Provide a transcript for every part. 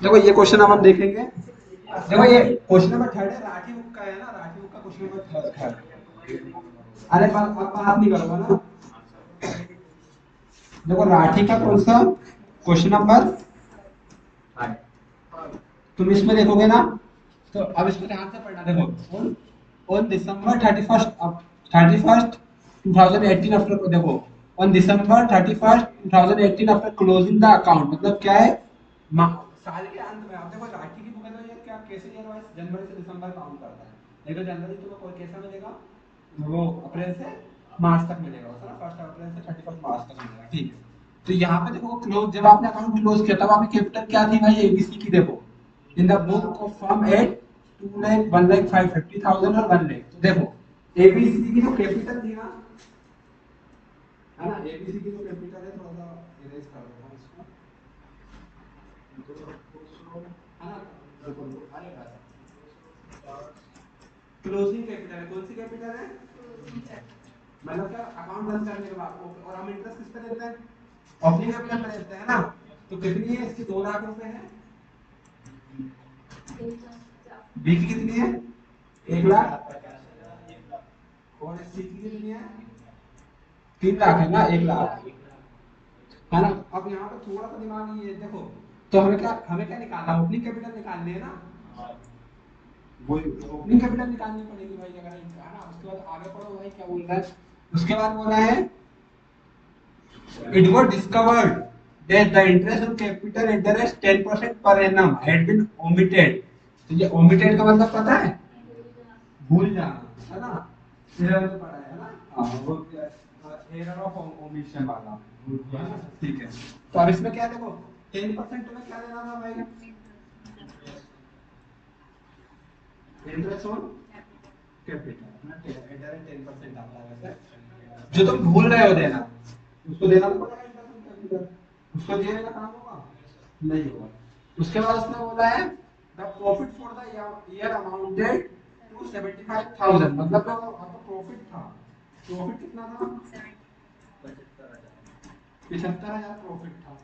देखो, ये क्वेश्चन अब हम देखेंगे। देखो, ये क्वेश्चन नंबर थर्ड है, राठी बुक का है ना? राठी बुक का क्वेश्चन नंबर थर्ड अरे पर अब बात नहीं करूँगा ना? देखो, राठी का कौन सा क्वेश्चन नंबर तुम इसमें देखोगे ना? तो अब इसमें ध्यान से पढ़ना। देखो on December thirty first thirty first two thousand eighteen after देखो on December thirty first two thousand eighteen after closing the account मतलब क्या है? साल के अंत में, आप देखो राठी की है तो क्या, कैसे ईयर वाइज जनवरी से दिसंबर काउंट करता है। नहीं तो जनवरी तुम्हें कोई कैसा मिलेगा? वो अप्रैल से मार्च तक मिलेगा उसका फ़र्स्ट अप्रैल से थर्टी फ़र्स्ट मार्च तक मिलेगा, ठीक तो यहाँ पे देखो क्लोज जब आपने अकाउंट क्लोज किया, तब आपकी कैपिटल क्या थी भाई? एबीसी की देखो। In the book of firm at two lakh one lakh five fifty thousand और वन लैख तो देखो एबीसी की जो कैपिटल थी ना, है ना? एबीसी की जो कैपिटल है, थोड़ा सा इरेज कर देता हूँ है क्लोजिंग कैपिटल कौन सी कैपिटल है? मतलब क्या अकाउंट बंद करने के बाद और हम इंटरेस्ट किस पे देते हैं? ओपनिंग कैपिटल पे देते हैं ना? तो कितनी है इसकी? दो लाख रुपए है। बी की कितनी है? एक लाख। और सी की कितनी है? तीन लाख है ना, एक लाख। है ना? अब यहाँ पे थोड़ा सा दिमाग ये देखो। तो हमें क्या हमें क्या निकालना ओपनिंग कैपिटल निकालनी है ना? वही ओपनिंग कैपिटल निकालनी पड़ेगी भाई अगर है ना? उसके बाद आगे पढ़ो भाई क्या बोल रहा है? उसके बाद बोला है it was discovered that the interest on capital interest 10% per annum had been omitted. तो ये omitted का मतलब पता है? भूल जाना है ना? ये तो पढ़ा है ना? हाँ वो एरर ऑफ़ ओमिशन वाला। ठीक है। तो अब इसमें क्या देखो? 10% तुम्हें क्या देना था भाई? इंटरेस्ट ऑन कैपिटल इंटरेस्ट 10% आता है वैसे। जो तुम भूल रहे हो देना। उसको देना तो पड़ेगा उसको देने का काम होगा? नहीं होगा। उसके बाद उसने बोला है the profit for the year amounted to 75000 मतलब जो आपका प्रॉफिट था। प्रॉफिट कितना था? पिछहत्तर हज़ार। प्रॉफिट था।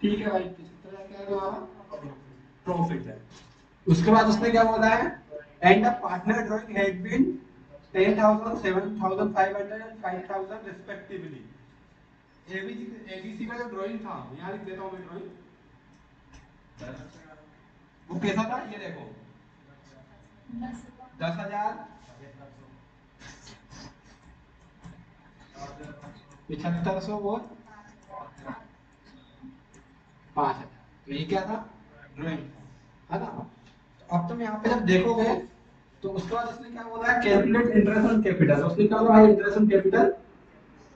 ठीक है। भाई पिछहत्तर हज़ार क्या है? तुम्हारा प्रॉफिट है उसके बाद उसने क्या बोला है and the partner drawing had been 10000 7500 and 5000 respectively ABC ABC का जो ड्राइंग था, यहाँ लिख देता हूँ मैं ड्राइंग वो कैसा था? ये देखो। दस हज़ार। पिछहत्तर सौ वो। पाँच हज़ार तो ये क्या था? ड्राइंग है ना? अब तुम यहाँ पे जब देखोगे तो उसके बाद उसने क्या बोला? है कैलकुलेट इंटरेस्ट ऑन कैपिटल उसने क्या बोला? है इंटरेस्ट ऑन कैपिटल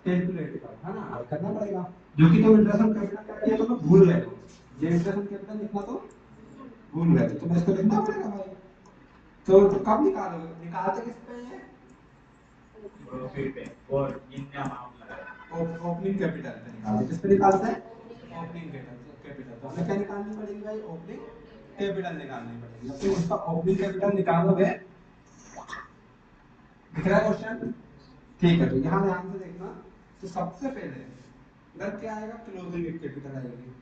कैलकुलेट कर है ना? करना पड़ेगा। जो कि तुम इंटरेस्ट ऑन कैपिटल क्या किया तो तुम भूल गए हो ये इंटरेस्ट ऑन कैपिटल लिखना तो भूल गए तो इसको लिखना पड़ेगा भाई। तो, कब निकालोगे? निकालते किस पे ये प्रॉफिट पे। और इनका अमाउंट लगा ओपनिंग कैपिटल पे निकालते किस पे निकालते हैं? ओपनिंग कैपिटल तो हमें क्या निकालनी पड़ेगी भाई? ओपनिंग कैपिटल निकालनी पड़ेगी। तो उसका ओपनिंग कैपिटल निकालोगे दिख रहा है क्वेश्चन ठीक है तो यहाँ ध्यान से देखना तो सबसे पहले इधर क्या आएगा? क्लोजिंग कैपिटल आएगी।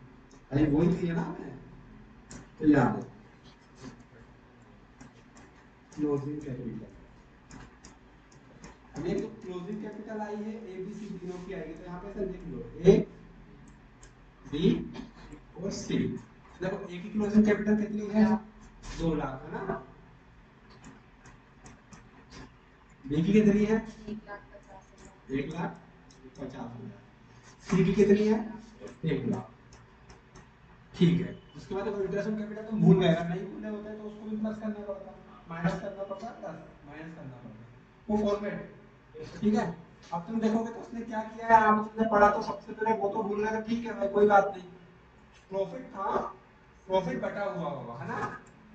अरे वही थी ना हमें। तो यहाँ क्लोजिंग कैपिटल अब ये जो क्लोजिंग कैपिटल आई है ए बी सी तीनों की आएगी तो यहाँ पे ऐसे लिख लो। ए बी और सी देखो ए की क्लोजिंग कैपिटल कितनी है? दो लाख, है ना? बी की कितनी है? एक लाख पचास हज़ार। सी की कितनी है? एक लाख। ठीक है। उसके बाद अगर इंटरेस्ट ऑन कैपिटल तुम भूल गए अगर नहीं भूले होते तो उसको भी प्लस करना पड़ता माइनस करना पड़ता प्लस माइनस करना पड़ता वो फॉर्मेट ठीक है? अब तुम देखोगे तो उसने क्या किया है? आपने पढ़ा तो सबसे पहले वो तो भूल गए ठीक है भाई, कोई बात नहीं। प्रॉफिट था प्रॉफिट बटा हुआ होगा है ना?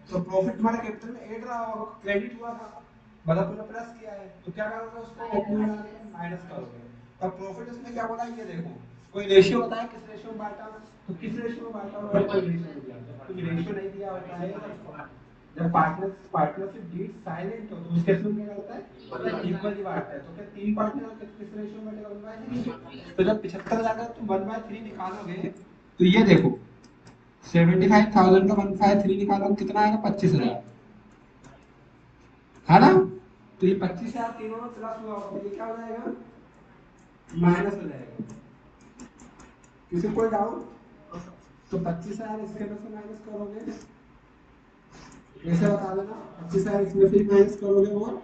तो प्रॉफिट तुम्हारे कैपिटल में ऐड रहा होगा क्रेडिट हुआ था। मतलब तुमने प्लस किया है तो क्या करोगे उसको? ओपनिंग माइनस करोगे। अब प्रॉफिट उसने क्या बोला? ये देखो कोई रेशियो होता है किस रेशियो में बांटा? तो किस रेशियो में बांटा होगा कोई रेशियो नहीं दिया कोई रेशियो नहीं दिया होता है। जब पार्टनर पार्टनरशिप डीड साइलेंट हो तो उस केस में क्या करता है? इक्वली बांटता है। तो क्या तीन पार्टनर किस किस रेशियो में बनेगा 1 बाय 3 तो जब 75 हज़ार का तुम 1/3 निकालोगे तो ये देखो सेवेंटी फाइव थाउज़ेंड का वन फाइव थ्री निकालो, कितना आएगा? पच्चीस हज़ार। है ना? तो ये पच्चीस हज़ार तीनों में प्लस हुआ तो ये क्या हो जाएगा? माइनस हो जाएगा। किसी कोई डाउट तो पच्चीस हज़ार इसके में से माइनस करोगे। ऐसे बता देना, पच्चीस हज़ार इसमें से माइनस करोगे और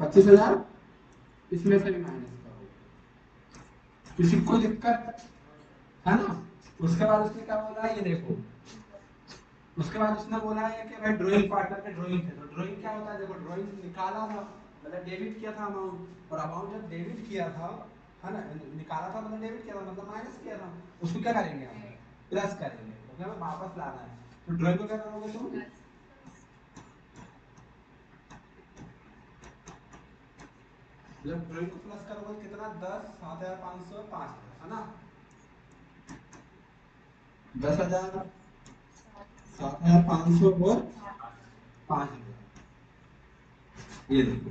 पच्चीस हज़ार इसमें से भी माइनस करोगे। किसी को दिक्कत? है ना? उसके बाद उसने क्या बोला? ये देखो। उसके बाद उसने बोला है कि भाई ड्राइंग पार्टनर के ड्राइंग थे। तो ड्राइंग क्या होता है? देखो ड्राइंग निकाला था मतलब डेबिट किया था अमाउंट और अमाउंट जब डेबिट किया था, है ना? निकाला था मतलब डेबिट किया था मतलब माइनस किया था। उसको क्या करेंगे हम? प्लस करेंगे। तो क्या हमें वापस लाना है? तो ड्राइंग को क्या करोगे तुम? जब ड्राइंग को प्लस करोगे कितना? दस, सात हज़ार पाँच सौ, पाँच है ना? दस हज़ार, सात हज़ार पाँच सौ और पाँच हज़ार। ये देखो।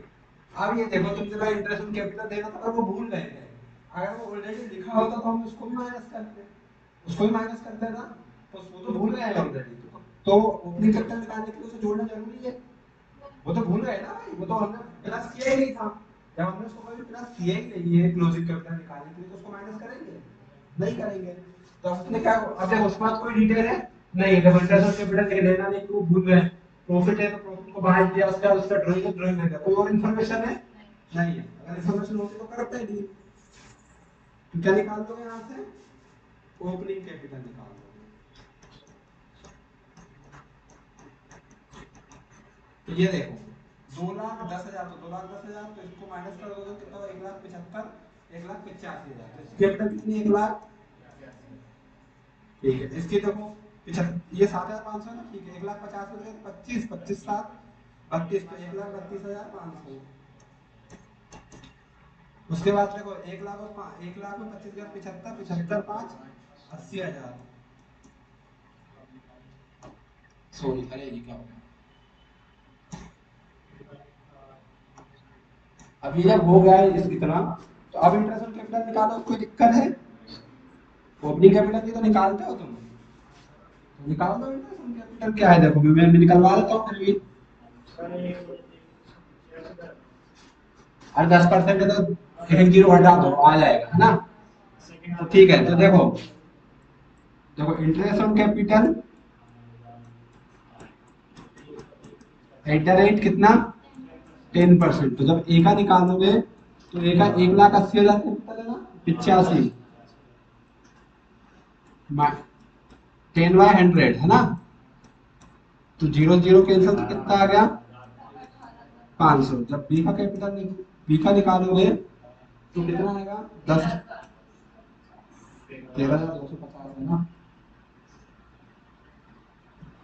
अब ये देखो तुम जरा इंटरेस्ट कैपिटल देना था वो भूल गए थे। अगर वो ऑलरेडी लिखा होता तो हम उसको भी माइनस करते उसको भी माइनस करते ना तो वो तो भूल गए ऑलरेडी तो ओपनिंग कैपिटल निकालने के लिए उसे जोड़ना ज़रूरी है। वो तो भूल गए ना भाई, वो तो हमने प्लस किया ही नहीं था। जब हमने उसको प्लस किया ही नहीं है क्लोजिंग कैपिटल निकालने के लिए तो उसको माइनस करेंगे? नहीं करेंगे। तो उसने क्या अब देखो उसके कोई डिटेल है? नहीं इंटरेस्ट ऑन कैपिटल के लेना नहीं वो भूल गए प्रॉफिट है तो प्रॉफिट को बाहर दिया उसका उसका ड्राइंग ड्राइंग है। कोई और इंफॉर्मेशन है? नहीं है। अगर इंफॉर्मेशन होती तो करते ही। तो क्या निकाल दोगे यहाँ से? ओपनिंग कैपिटल निकाल दोगे। तो ये देखो, दो लाख दस हज़ार तो दो लाख दस हज़ार तो इसको माइनस कर दोगे कितना? एक लाख पचहत्तर, एक लाख पचासी हज़ार। तो कैपिटल कितनी एक लाख? ठीक है, इसकी देखो ये सात हज़ार पाँच सौ ना? ठीक है, एक लाख पचास हज़ार, पच्चीस पच्चीस सात, बत्तीस तो एक लाख बत्तीस हज़ार पाँच सौ। उसके बाद देखो, एक लाख और एक लाख में पच्चीस हज़ार, पिछहत्तर पिछहत्तर पाँच, अस्सी हज़ार। अरे क्या अब जब हो गया इस इतना तो अब इंटरेस्ट कैपिटल निकालो, कोई दिक्कत है? ओपनिंग कैपिटल की तो निकालते हो तुम। तो निकाल दो इंटरेस्ट कैपिटल क्या है? देखो, मैं मैं निकलवा देता हूँ फिर भी। अरे दस परसेंट तो एक ज़ीरो हटा दो, आ जाएगा, है ना? तो ठीक है तो देखो देखो interest on capital at rate कितना? टेन परसेंट तो जब ए का निकालोगे तो ए का एक लाख अस्सी हज़ार कैपिटल है पिचासी। टेन बाय हंड्रेड है ना? तो ज़ीरो ज़ीरो कैंसिल तो कितना आ गया? पाँच सौ। जब बी का कैपिटल बी का निकालोगे तो कितना आएगा? दस। तेरह हज़ार दो सौ पचास, है ना?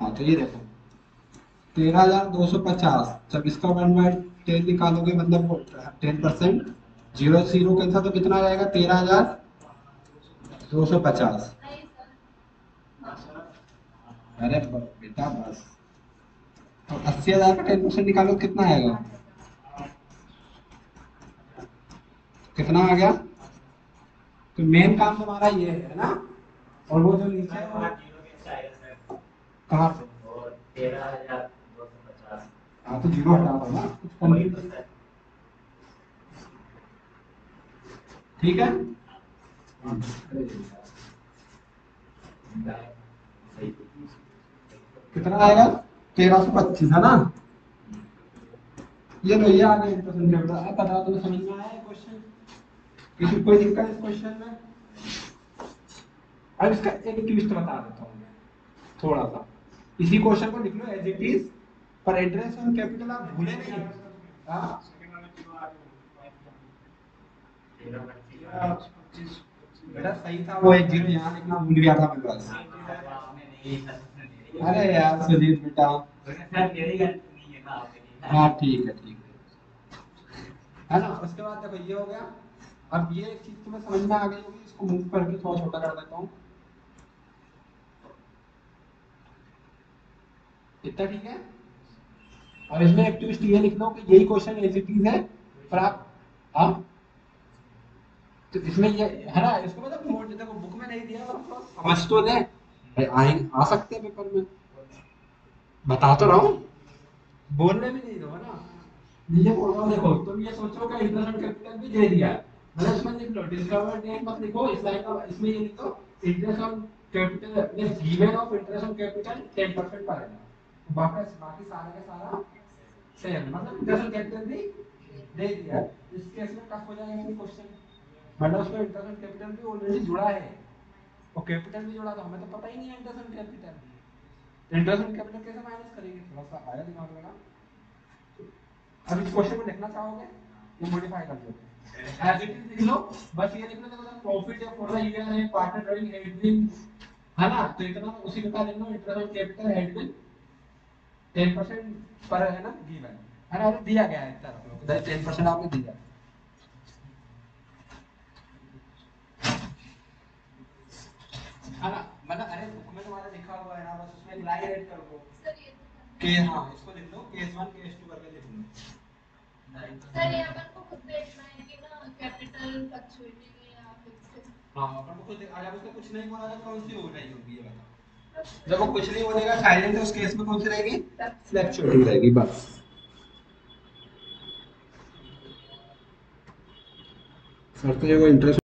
हाँ तो ये देखो। तेरह हज़ार दो सौ पचास। जब इसका वन बाय टेन निकालोगे मतलब ten percent zero zero cancel तो कितना आ जाएगा? तेरह हज़ार दो सौ पचास। अरे बेटा बस। तो अस्सी हज़ार का टेन परसेंट निकालो, कितना आएगा? कितना आ गया? तो मेन काम तुम्हारा ये है ना? और वो जो नीचे है कहाँ हाँ तो ज़ीरो हटा दो ना। कुछ कम नहीं ठीक है। कितना आएगा? तेरह सौ पच्चीस, है ना? ये लो ये आ गया इंटरेस्ट कैपिटल अब बता दो समझ में आया क्वेश्चन किसी कोई दिक्कत इस क्वेश्चन में? अब इसका एक ट्विस्ट बता देता हूँ थोड़ा सा। इसी क्वेश्चन को लिख लो एज इट इज़ पर इंटरेस्ट ऑन कैपिटल आप भूले नहीं। हाँ? बेटा सही था वो एक ज़ीरो, यहाँ लिखना भूल गया था मेरे पास अरे यार सुजीत बेटा। हाँ ठीक है ठीक है। है ना? उसके बाद देखो ये हो गया। अब ये एक चीज़ तुम्हें समझ में आ गई होगी इसको मूव करके थोड़ा छोटा कर देता हूँ। इतना ठीक है? और इसमें एक ट्विस्ट ये लिख लो कि यही क्वेश्चन एज इट इज़ है पर आप हाँ? तो इसमें ये है ना? इसको मतलब नोट देखो बुक में नहीं दिया मतलब समझ तो दे। आएँगे आ सकते हैं पेपर में। बता तो रहा हूँ। बोलने में नहीं दो ना। नीचे बोल रहा देखो तुम ये सोचो कि इंटरेस्ट ऑन कैपिटल भी दे दिया। मतलब इसमें लिख लो डिस्कवर डेट मत लिखो इस लाइन का इसमें ये लिख दो interest on capital means given of interest on capital 10% पर है। बाकी बाकी सारा का सारा सेम मतलब इंटरेस्ट ऑन कैपिटल भी दे दिया। इस केस में टफ हो जाएगा ये क्वेश्चन मतलब उसमें इंटरेस्ट ऑन कैपिटल भी ऑलरेडी जुड़ा है। और कैपिटल भी जुड़ा था हमें तो पता ही नहीं है interest on capital interest on capital कैसे माइनस करेंगे? थोड़ा सा आया दिमाग में ना अब इस क्वेश्चन को लिखना चाहोगे ये मॉडिफाई कर दो। एज इट इज़ लिख लो बस ये लिख लो देखो प्रॉफिट या फॉर द ईयर है पार्टनर ड्राइविंग हेडविन है ना? तो इतना उसी प्रकार लिख लो interest on capital had been 10% पर है ना? गिवन है। ना? दिया गया है लो 10% आपने दिया है ना मतलब अरे बुक में तुम्हारा लिखा हुआ है ना बस उसमें एक लाइन ऐड कर। दो के हाँ। इसको लिख लो केस 1 केस 2 करके लिख लो। सर ये अपन को खुद देखना है कि ना कैपिटल फ्लक्चुएटिंग है या फिक्स्ड हाँ अपन को खुद आज उसने कुछ नहीं बोला तो कौन सी हो रही होगी ये बता जब वो कुछ नहीं बोलेगा साइलेंट है उस केस में कौन सी रहेगी? फ्लैक्चुएटिंग रहेगी बस। सर तो ये वो इंटरेस्ट